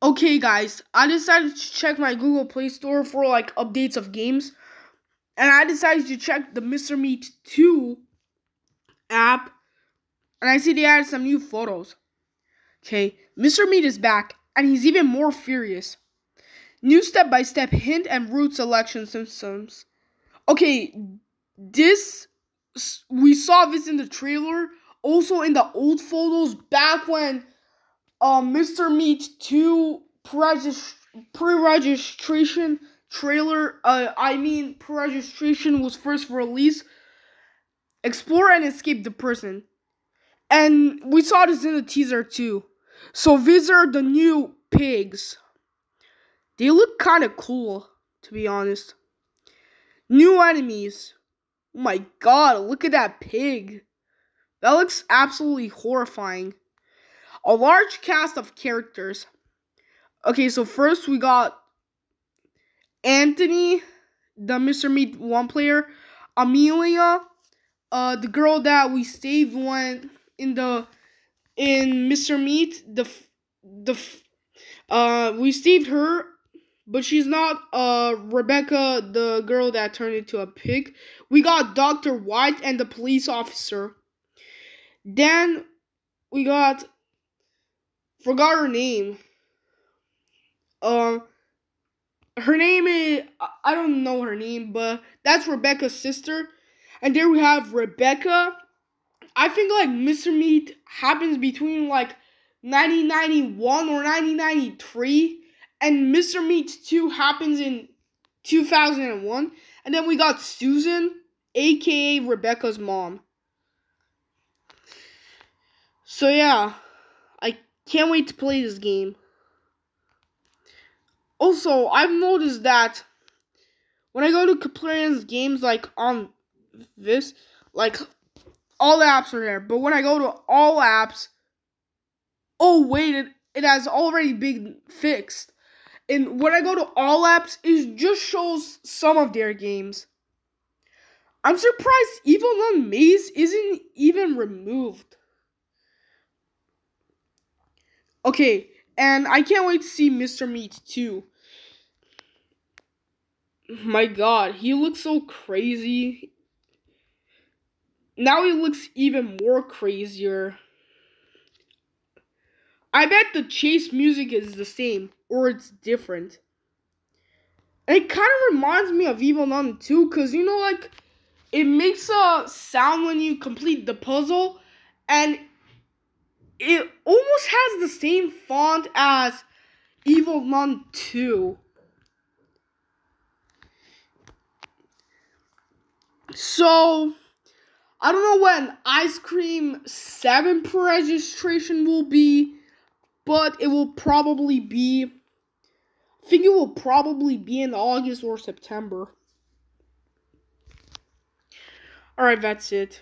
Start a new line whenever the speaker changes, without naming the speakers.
Okay, guys, I decided to check my Google Play Store for like updates of games, and I decided to check the Mr. Meat 2 app, and I see they added some new photos. Okay, Mr. Meat is back, and he's even more furious. New step by step hint and route selection systems. Okay, this we saw this in the trailer, also in the old photos back when um, Mr. Meat 2 pre-registration trailer, uh, I mean pre-registration was first released. Explore and escape the prison. And we saw this in the teaser too. So these are the new pigs. They look kind of cool, to be honest. New enemies. Oh my god, look at that pig. That looks absolutely horrifying a large cast of characters. Okay, so first we got Anthony, the Mr. Meat one player, Amelia, uh, the girl that we saved when in the in Mr. Meat, the the uh we saved her, but she's not uh Rebecca, the girl that turned into a pig. We got Doctor White and the police officer. Then we got forgot her name. Um, her name is I don't know her name, but that's Rebecca's sister. And there we have Rebecca. I think like Mr. Meat happens between like 1991 or 1993, and Mr. Meat 2 happens in 2001. And then we got Susan, aka Rebecca's mom. So yeah. Can't wait to play this game. Also, I've noticed that when I go to Keplerians games, like on this, like all the apps are there. But when I go to all apps, oh wait, it, it has already been fixed. And when I go to all apps, it just shows some of their games. I'm surprised Evil Nun Maze isn't even removed. Okay, and I can't wait to see Mr. Meat too. My god, he looks so crazy. Now he looks even more crazier. I bet the chase music is the same, or it's different. It kind of reminds me of Evil Nun 2, because, you know, like, it makes a sound when you complete the puzzle, and it almost has the same font as Evil Nun 2. So, I don't know when Ice Scream 7 pre-registration will be, but it will probably be. I think it will probably be in August or September. Alright, that's it.